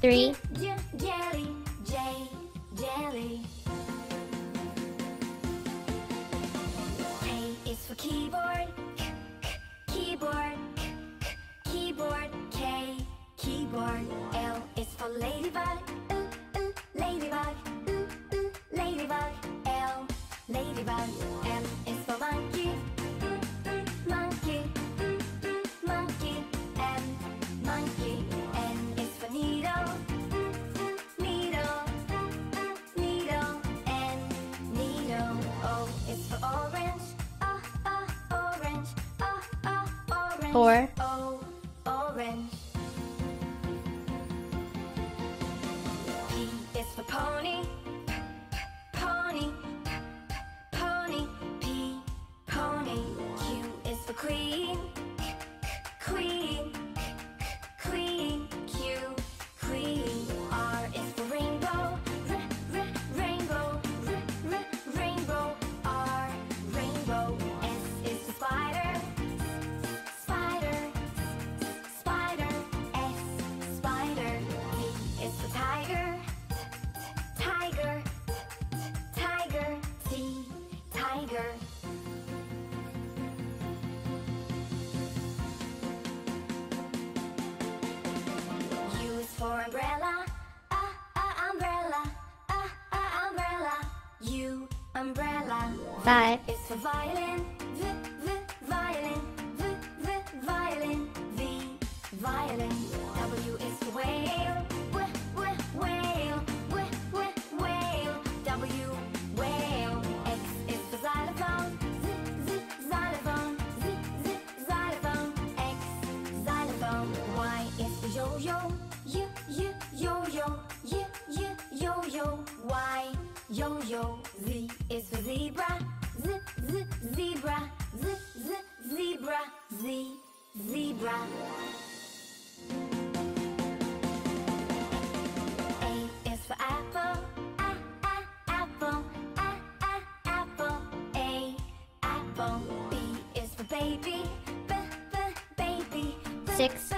three. J jelly, J jelly. K is for keyboard, K, keyboard, K, keyboard, K, keyboard. L is for ladybug, ooh, ooh, ladybug, ooh, ooh, ladybug, L, ladybug. or Bye. It's a violin, v, v, violin, v, violin, v, violin. W is for whale, w, w, whale, w, w, whale, W, whale. X is for xylophone, z, z, xylophone, z, z, xylophone, X, xylophone. Y is for yo-yo. Yo yo, Z is for zebra. Z z zebra. Z z zebra. Z zebra. A is for apple. A a apple. A a apple. A apple. B is for baby. B b baby. B, Six.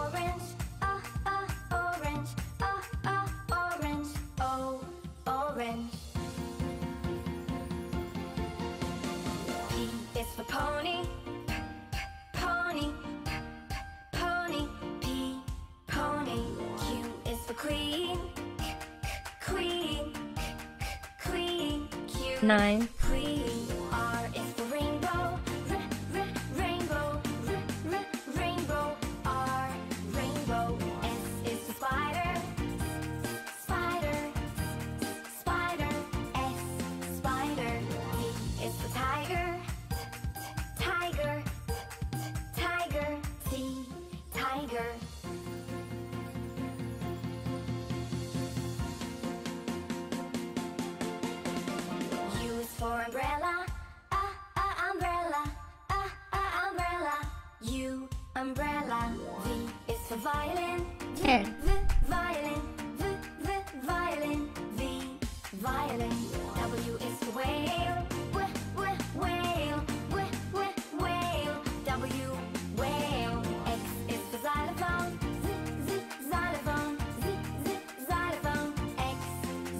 orange, ah ah orange, ah ah orange, oh orange. P is for pony, p, p, pony, p, pony, P pony. Q is for queen, queen, queen. Q. Nine. Umbrella. V is for violin. V, v, violin. V, v, violin. V, violin. W is for whale. W, w, whale. W, w, whale. W, whale. X is for xylophone. Z, z, xylophone. Z, z, xylophone. X,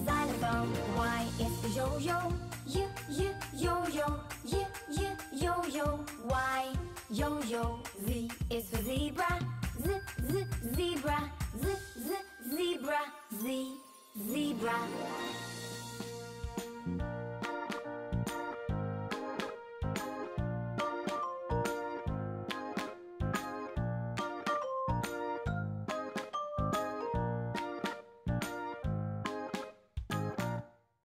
xylophone. Y is for yo-yo. Y, y, yo-yo. Y, y, yo-yo. Y, yo-yo. Z is for zebra. Z, z, zebra. Z, z, zebra. Z, zebra.